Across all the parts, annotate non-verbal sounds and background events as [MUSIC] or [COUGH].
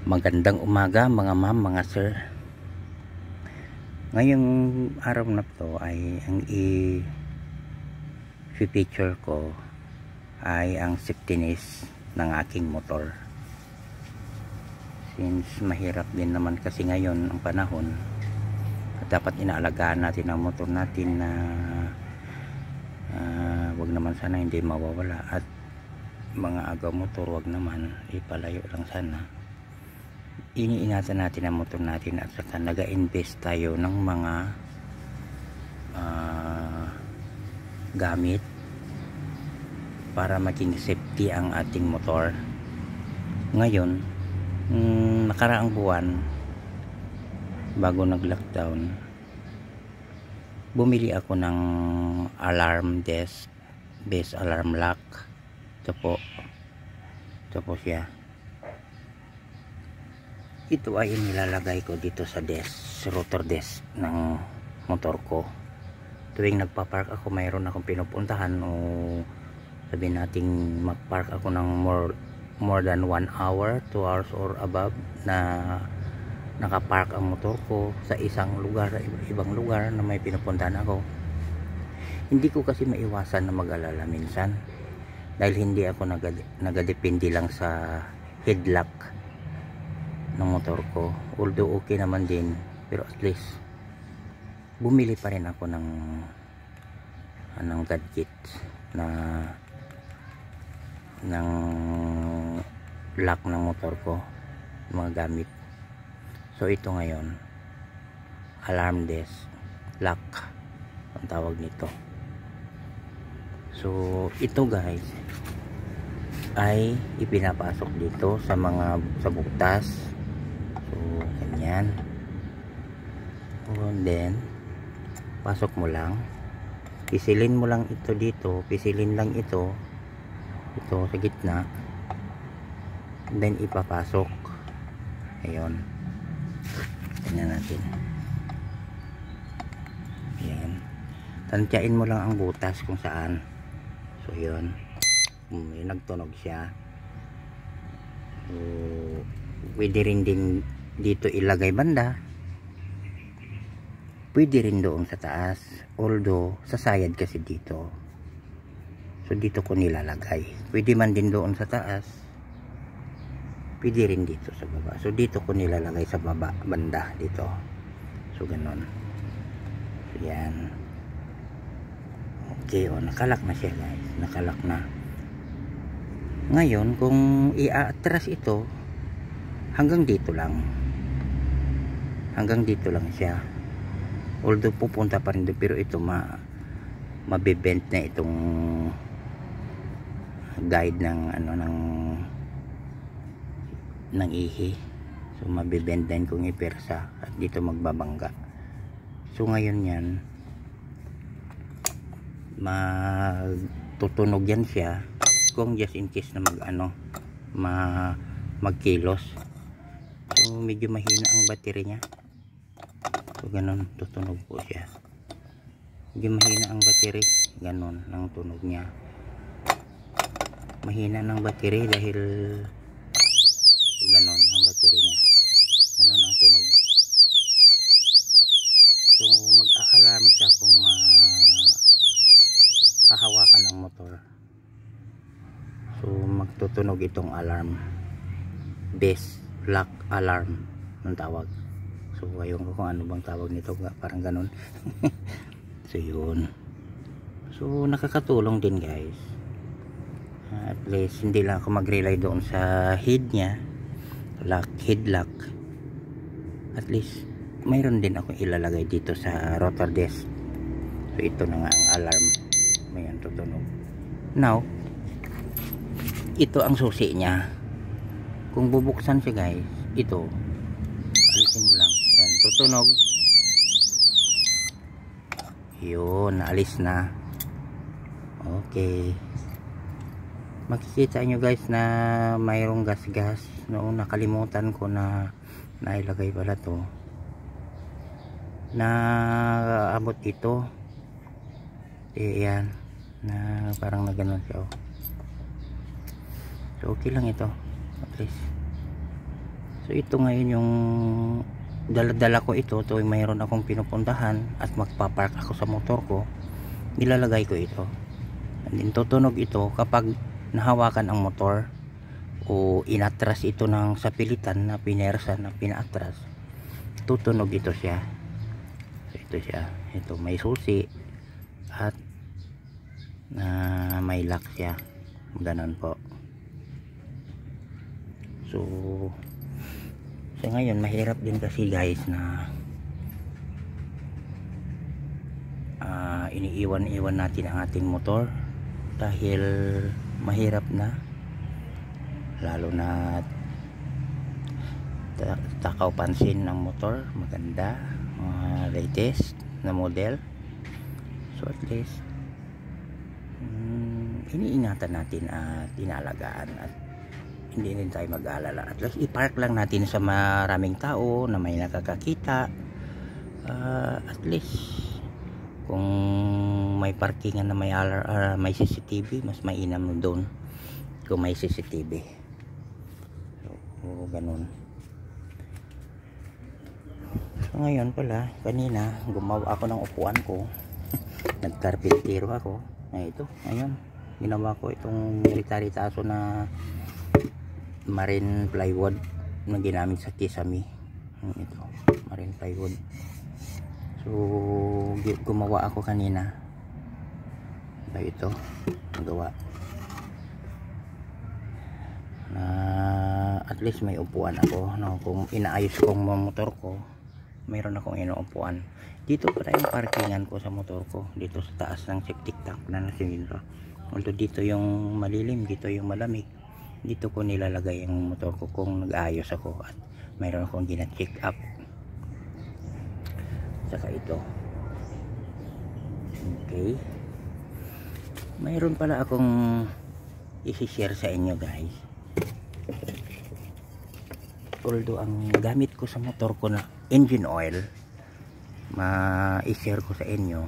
Magandang umaga mga ma'am, mga sir. Ngayong araw na to ay ang i-feature ko ay ang safetyness ng aking motor. Since mahirap din naman kasi ngayon ang panahon, dapat inaalagaan natin ang motor natin na uh, wag naman sana hindi mawawala at mga agaw motor wag naman ipalayo lang sana iniingatan natin ang motor natin at saka naga-invest tayo ng mga uh, gamit para maging safety ang ating motor. Ngayon mm, nakaraang buwan bago nag lockdown bumili ako ng alarm desk base alarm lock. Ito po. Ito po siya ito ay nilalagay ko dito sa desk rotor desk ng motor ko. Tuwing nagpa-park ako mayroon akong pinupuntahan o sabi nating mag-park ako ng more more than 1 hour 2 hours or above na nakapark ang motor ko sa isang lugar ibang lugar na may pinupuntahan ako. Hindi ko kasi maiwasan na mag-alala minsan dahil hindi ako nagadepende lang sa headlock ng motor ko. Although okay naman din pero at least bumili pa rin ako ng anong gadget na ng lock ng motor ko mga gamit. So ito ngayon alarm desk lock ang tawag nito. So ito guys ay ipinapasok dito sa mga sa butas. so ganyan. And then pasok mo lang. Pisilin mo lang ito dito. Pisilin lang ito. Ito sa gitna. And then ipapasok. Ayun. Tingnan natin. Ayan. Tantyain mo lang ang butas kung saan. So yun. May nagtunog siya. So pwede rin din dito ilagay banda. Pwede rin doon sa taas. Although sasayad kasi dito. So dito ko nilalagay. Pwede man din doon sa taas. Pwede rin dito sa baba. So dito ko nilalagay sa baba banda dito. So ganon so yan. Okay o nakalak na siya guys. Nakalak na. Ngayon kung i-atras ito hanggang dito lang hanggang dito lang siya. Although pupunta pa rin doon pero ito ma mabibent na itong guide ng ano ng ng ihi. So mabibend din kung ipersa at dito magbabangga. So ngayon yan magtutunog yan siya kung just in case na mag ano ma magkilos. So medyo mahina ang battery niya so ganun tutunog po siya. Medyo mahina ang battery. Ganun ang tunog niya. Mahina ng battery dahil ganun ang battery niya. Ganun ang tunog. So mag-a-alarm siya kung ma hahawakan ang motor. So magtutunog itong alarm. Base lock alarm ng tawag so ayun ko kung ano bang tawag nito parang ganun. [LAUGHS] So yun. So nakakatulong din guys. At least hindi lang ako mag-rely doon sa head nya lock head lock. At least mayroon din ako ilalagay dito sa rotor desk so ito na nga ang alarm. Ayan, tutunog. Now, ito ang susi niya. Kung bubuksan siya guys, ito, alisin mo lang. Ayan, tutunog. Yun, naalis na. Okay. Makikita nyo guys na mayroong gas-gas. Noong nakalimutan ko na nailagay pala to. Na abot ito. Eh, na parang na ganun siya oh. so okay lang ito at least so ito ngayon yung dala-dala ko ito tuwing mayroon akong pinupuntahan at magpapark ako sa motor ko. Nilalagay ko ito. And then tutunog ito kapag nahawakan ang motor o inatras ito ng sapilitan na pinersa na pinaatras. Tutunog ito siya. Ito siya. Ito may susi at na may lock siya. Ganon po. So So ngayon mahirap din kasi guys na uh, iniiwan-iwan natin ang ating motor dahil mahirap na. Lalo na takaw pansin ng motor maganda uh, latest na model so at least um, iniingatan natin at inalagaan at hindi din tayo mag-aalala. At least i-park lang natin sa maraming tao na may nakakakita. Uh, at least kung may parkingan na may, uh, may CCTV mas mainam doon kung may CCTV so, ganun. So ngayon pala kanina gumawa ako ng upuan ko. [LAUGHS] Nagkarpintero ako. Na ito ngayon ginawa ko itong military taso na marine plywood na ginamit sa kisame ito marine plywood. So gumawa ako kanina. Ba ito magawa na at least may upuan ako no? kung inaayos kong motor ko mayroon akong inuupuan. Dito pa yung parkingan ko sa motor ko dito sa taas ng septic tank na nasimilro although dito yung malilim dito yung malamig dito ko nilalagay ang motor ko kung nag-ayos ako at mayroon akong gina-check up. Saka ito. Okay. Mayroon pala akong isi-share sa inyo guys. Although ang gamit ko sa motor ko na engine oil ma-share ko sa inyo.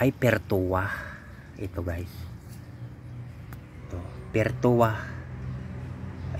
Ay Pertua. Ito guys Pertua.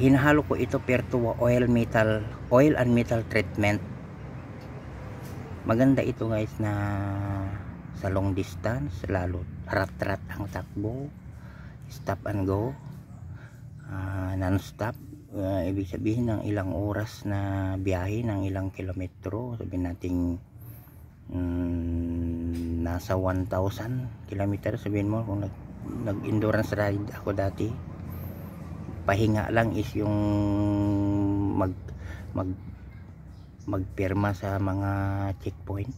Hinahalo ko ito Pertua oil metal oil and metal treatment. Maganda ito guys na sa long distance lalo rat-rat ang takbo stop and go uh, non-stop. Uh, ibig sabihin ng ilang oras na biyahe ng ilang kilometro sabihin natin um, nasa 1,000 kilometer sabihin mo kung nag nag endurance ride ako dati. Pahinga lang is yung mag mag magpirma sa mga checkpoint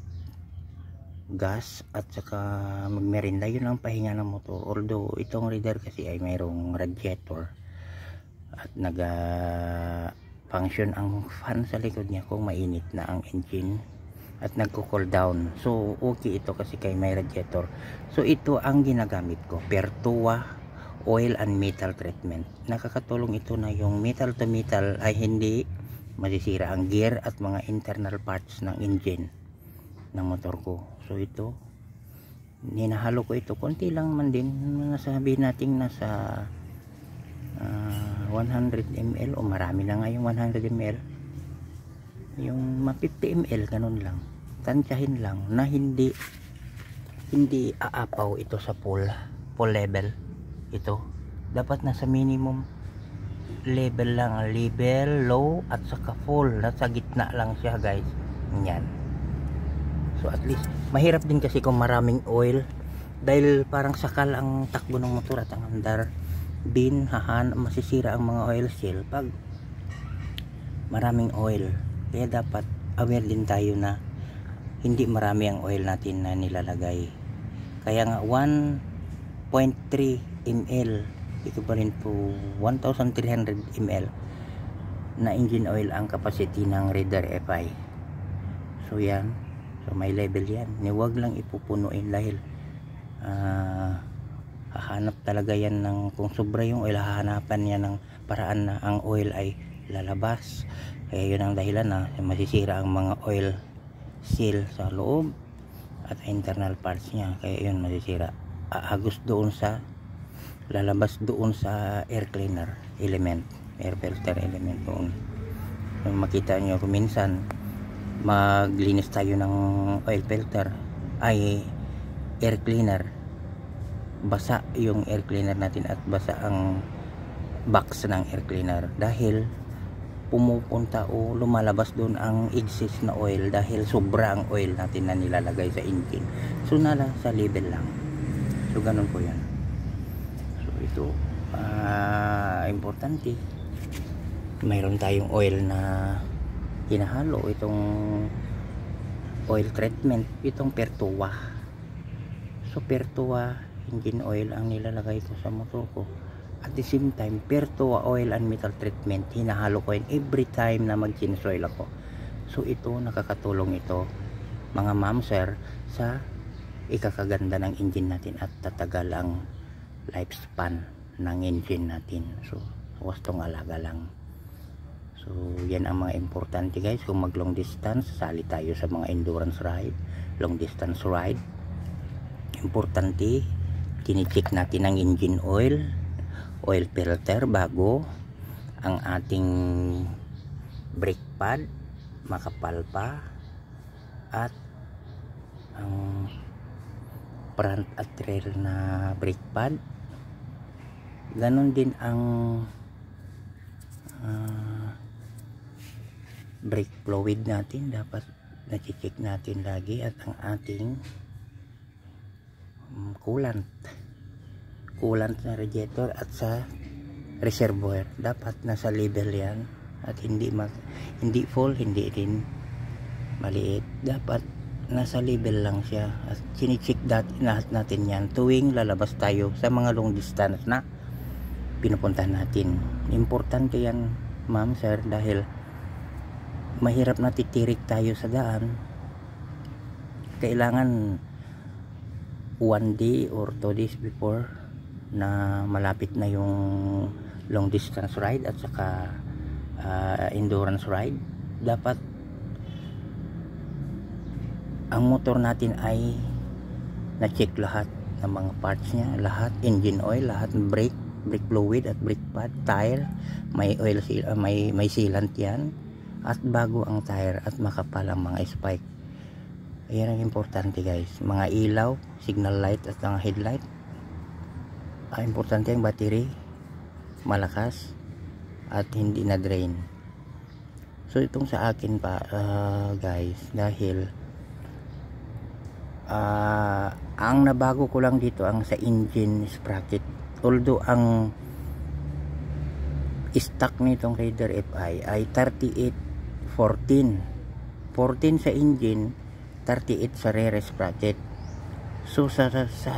gas at saka magmerinda. Yun ang pahinga ng motor. Although itong reader kasi ay mayroong radiator at naga function ang fan sa likod niya kung mainit na ang engine at nagko-cool down. So okay ito kasi kay may radiator. So ito ang ginagamit ko, Pertua oil and metal treatment. Nakakatulong ito na yung metal to metal ay hindi masisira ang gear at mga internal parts ng engine ng motor ko. So ito ninahalo ko ito konti lang man din nasabi natin nasa uh, 100 ml o marami na nga yung 100 ml yung ma 50 ml ganun lang tansyahin lang na hindi hindi aapaw ito sa full full level. Ito dapat nasa minimum level lang level low at saka full. Nasa gitna lang siya guys. Yan. So at least mahirap din kasi kung maraming oil. Dahil parang sakal ang takbo ng motor at ang andar. Bin hahan masisira ang mga oil seal pag maraming oil. Kaya dapat aware din tayo na hindi marami ang oil natin na nilalagay. Kaya nga 1.3 ml equivalent to 1300 ml na engine oil ang capacity ng Raider FI so yan. So may level yan. Ni wag lang ipupunuin dahil uh, hahanap talaga yan ng kung sobra yung oil hahanapan niya ng paraan na ang oil ay lalabas. Kaya yun ang dahilan na masisira ang mga oil seal sa loob at internal parts niya. Kaya yun masisira. Aagos doon sa lalabas doon sa air cleaner element air filter element doon. Yung makita nyo kung minsan maglinis tayo ng oil filter ay air cleaner. Basa yung air cleaner natin at basa ang box ng air cleaner. Dahil pumupunta o lumalabas doon ang excess na oil dahil sobra ang oil natin na nilalagay sa engine. So nala sa level lang. So ganun po yan. So ito uh, importante. Mayroon tayong oil na hinahalo. Itong oil treatment itong pertua. So pertua engine oil ang nilalagay ko sa motor ko at the same time pertua oil and metal treatment hinahalo ko yun every time na mag change oil ako so ito nakakatulong ito mga ma'am sir sa ikakaganda ng engine natin at tatagal ang lifespan ng engine natin so wastong alaga lang So, yan ang mga importante guys. Kung mag long distance, sali tayo sa mga endurance ride, long distance ride. Importante, tinicheck natin ang engine oil, oil filter bago ang ating brake pad, makapal pa, at ang front at rear na brake pad. Ganon din ang uh, brake fluid natin dapat na-check natin lagi at ang ating um, coolant coolant na radiator at sa reservoir. Dapat nasa level yan at hindi mag, hindi full hindi din maliit. Dapat nasa level lang siya at sinicheck lahat natin yan. Tuwing lalabas tayo sa mga long distance na pinupuntahan natin. Importante yan ma'am sir dahil mahirap na titirik tayo sa daan. Kailangan one day or two days before na malapit na yung long distance ride at saka uh, endurance ride dapat ang motor natin ay na-check lahat ng mga parts niya lahat engine oil lahat brake brake fluid at brake pad tire may oil seal, uh, may may sealant yan at bago ang tire at makapal ang mga spike. Ayan ang importante guys. Mga ilaw signal light at mga headlight ah, importante ang battery. Malakas. At hindi na drain so itong sa akin pa uh, guys dahil uh, ang nabago ko lang dito ang sa engine sprocket. Although ang stock nitong Raider FI ay 38 14 14 sa engine 38 sa rear sprocket. So sa, sa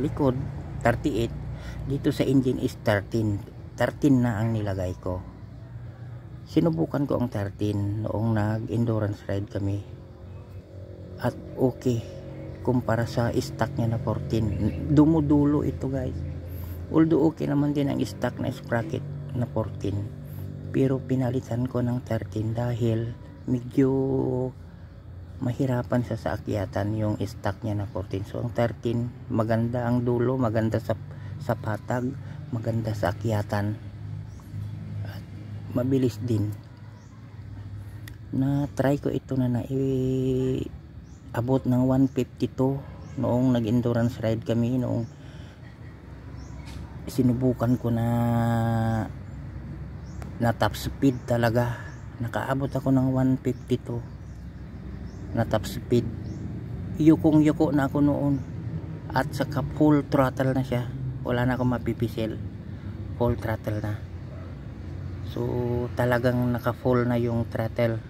likod 38 dito sa engine is 13 13 na ang nilagay ko. Sinubukan ko ang 13 noong nag endurance ride kami. At okay kumpara sa stock niya na 14 dumudulo ito guys. Although okay naman din ang stock na sprocket na 14 pero pinalitan ko ng 13 dahil medyo mahirapan sa saakyatan yung stock niya na 14 so ang 13 maganda ang dulo maganda sa, sa patag maganda sa akyatan. At mabilis din. Na try ko ito na na abot ng 152 noong nag endurance ride kami noong sinubukan ko na na top speed talaga. Nakaabot ako ng 152 na top speed. Yukong yuko na ako noon. At saka full throttle na siya wala na akong mapipisil full throttle na. So talagang naka full na yung throttle.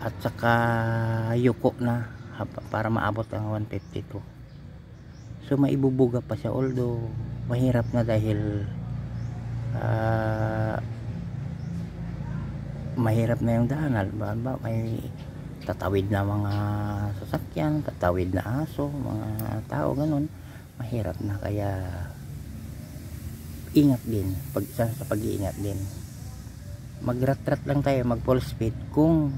At saka yuko na para maabot ang 152 so maibubuga pa siya. Although mahirap na dahil uh, mahirap na yung daan. Ba, ba may tatawid na mga sasakyan tatawid na aso mga tao ganun mahirap na kaya ingat din pag, sa, pag-iingat din. Magratrat lang tayo mag full speed kung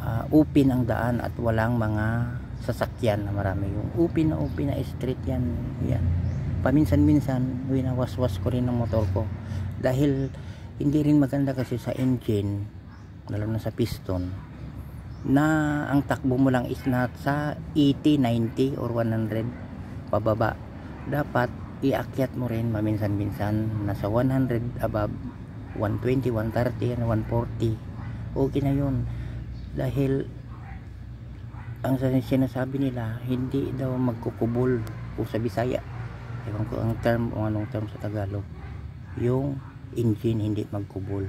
uh, open ang daan at walang mga sasakyan na marami. Yung open na open na street yan yan. Paminsan-minsan winawaswas ko rin ng motor ko. Dahil hindi rin maganda kasi sa engine lalo na sa piston na ang takbo mo lang is not sa 80, 90 or 100 pababa dapat iakyat mo rin maminsan-minsan. Nasa 100 above 120, 130 and 140 okay na yun. Dahil ang sinasabi nila hindi daw magkukubol o sa Bisaya. Ewan ko ang term o anong term sa Tagalog. Yung engine hindi magkubol.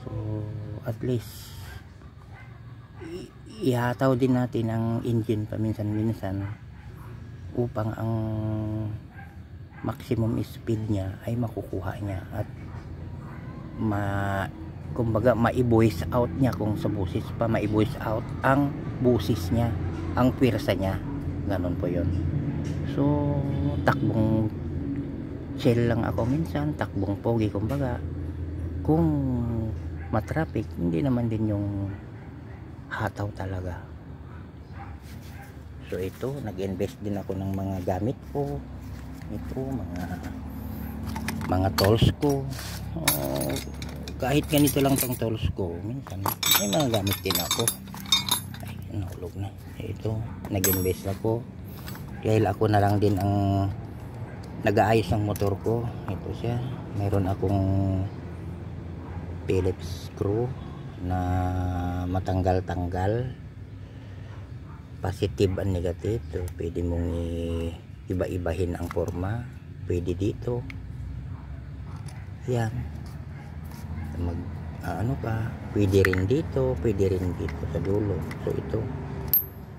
So at least ihataw din natin ang engine paminsan-minsan upang ang maximum speed niya ay makukuha niya at ma kumbaga ma-voice out niya kung sa busis pa ma-voice out ang busis niya ang pwersa niya. Ganun po yon so takbong chill lang ako minsan takbong pogi kumbaga kung matraffic hindi naman din yung hataw talaga so ito nag-invest din ako ng mga gamit ko. Ito mga mga tools ko. Uh, kahit ganito lang tong tools ko minsan may mga gamit din ako. Ay nahulog na. Ito nag-invest ako. Dahil ako na lang din ang nag-aayos ng motor ko. Ito siya. Mayroon akong Phillips screw na matanggal-tanggal positive and negative so pwede mong iba-ibahin ang forma. Pwede dito. Yan mag uh, ano ka pwede rin dito pwede rin dito sa dulo. So ito.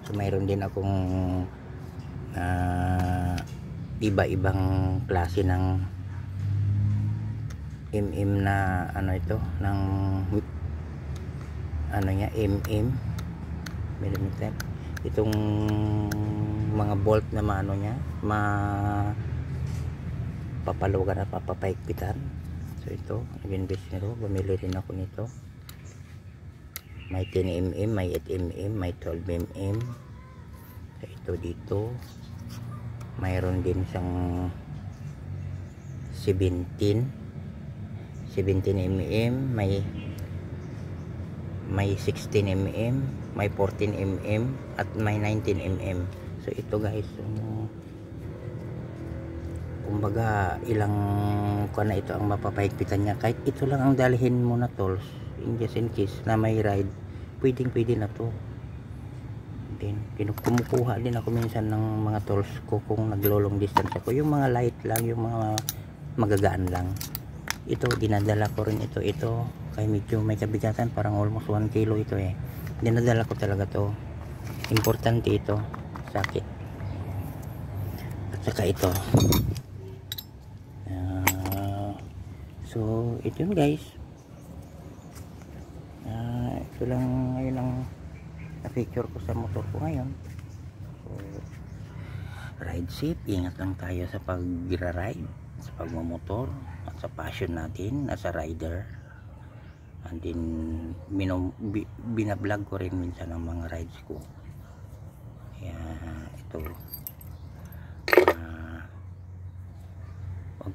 So mayroon din akong uh, iba-ibang klase ng mm na ano ito? Ng ano niya? Mm millimeter itong mga bolt na maano niya ma papalugan at papapaikpitan so ito nag-invest nito bumili rin ako nito. May 10mm may 8mm may 12mm so ito dito. Mayroon din siyang 17 17mm may may 16mm may 14mm at may 19mm so ito guys um, kumbaga ilang kuha na ito ang mapapahigpitan niya. Kahit ito lang ang dalhin mo na tools in just in case na may ride pwedeng pwede na to. Din kumukuha din ako minsan ng mga tools ko kung naglolong distance ako. Yung mga light lang yung mga magagaan lang. Ito dinadala ko rin ito ito. Kay medyo may kabigatan parang almost 1 kilo ito eh dinadala ko talaga to. Importante ito sakit at saka ito. Uh, so ito yun guys. Uh, ito lang ngayon ang na picture ko sa motor ko ngayon. So ride safe. Ingat lang tayo sa pag ride sa pagmamotor at sa passion natin as a rider and then binom, binablog ko rin minsan ang mga rides ko. Kaya ito. Uh,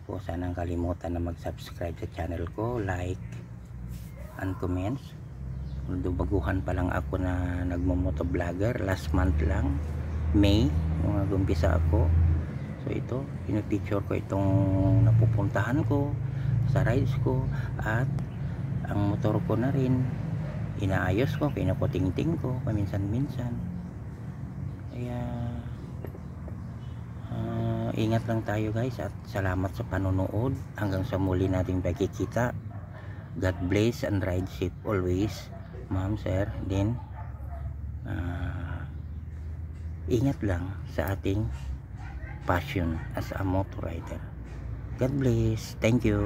po sanang kalimutan na mag subscribe sa channel ko like and comments. Although baguhan pa lang ako na nagmamoto vlogger last month lang May nung nagumpisa ako. So ito pinipicture ko itong napupuntahan ko sa rides ko at ang motor ko na rin inaayos ko pinaputingting ko paminsan-minsan. Kaya uh, ingat lang tayo guys at salamat sa panonood. Hanggang sa muli nating pagkikita. God bless and ride safe always ma'am sir din. Uh, ingat lang sa ating passion as a motor rider. God bless. Thank you